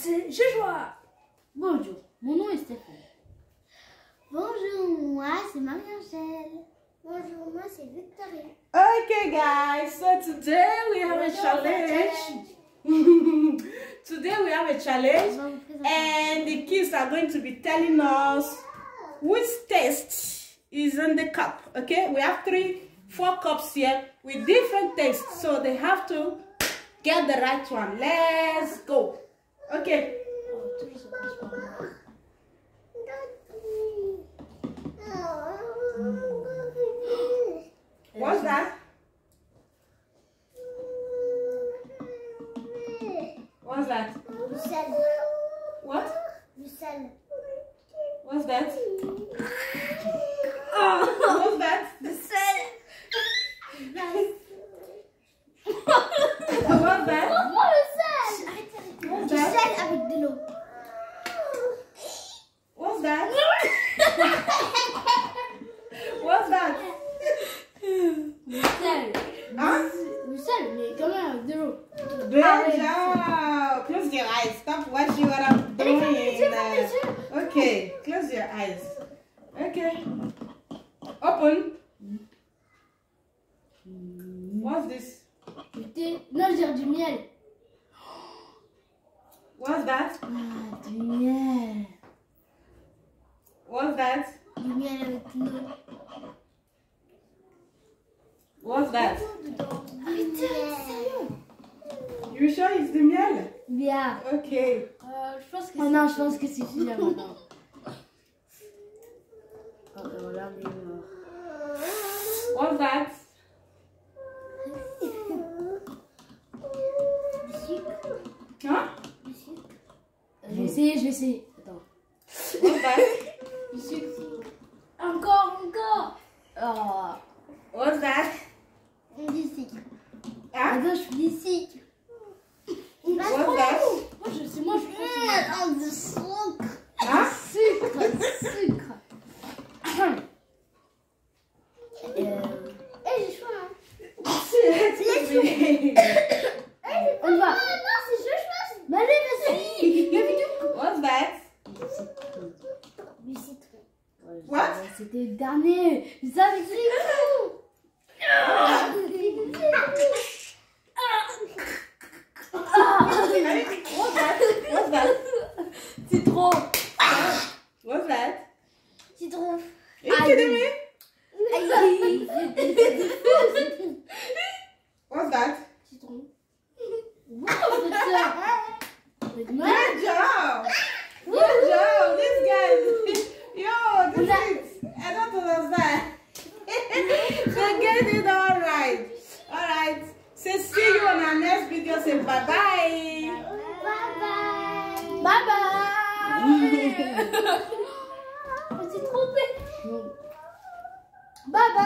c'est Joshua. Bonjour, mon nom est Stéphane. Bonjour, moi c'est Marie-Angèle. Bonjour, moi c'est Victoria. Okay, guys. So today we have a challenge. today we have a challenge, On va vous présenter. and the kids are going to be telling us which taste is in the cup. Okay, we have three, four cups here with different tastes, so they have to get the right one. Let's go. Okay. What's that? What's that? Du sel. What? Du sel. What's that? What's that? Du sel. What's that? Oh, le sel. Arrêtez, What's Du that? sel avec de l'eau. What's that? What's that? Huh? Du sel, mais quand même avec de l'eau. Good job. Close your eyes. Stop watching what I'm doing. Okay, close your eyes. Okay. Open. What's this? Non, dire du miel. What's that? Ah, du miel. What's that? Du miel avec l'eau. What's that? Arrêtez, sérieux. You sure it's the miel? Bien. Okay. Euh, je pense que Oh non, je pense que c'est maintenant. Oh, ben mort. What's that? Du sucre. Huh? Du sucre. Je vais essayer, je vais essayer. Attends. What's that? Du sucre. Encore, encore. Oh. What's that? Sucre. Huh? Attends, je des sucres. What's that? Moi, je sais, moi, je du sucre. Huh? sucre, sucre. Euh, Eh, j'ai choix. hein. Shit. on y va. Ah non, c'est je choisis. Mais allez, vas-y. Mais vidéo. What's that? Du citron. What? C'était le dernier. Que c'était tout. What's that? That? Citron. What's that? Citron. What's? Citron. Wow, c'est ça. C'est mal. Good job! Good job! This guy, yo, this is, I don't understand. they get it all right. All right. Say see you on our next video. Say bye bye. Bye bye. Bye bye. Je me suis trompée. Bye bye.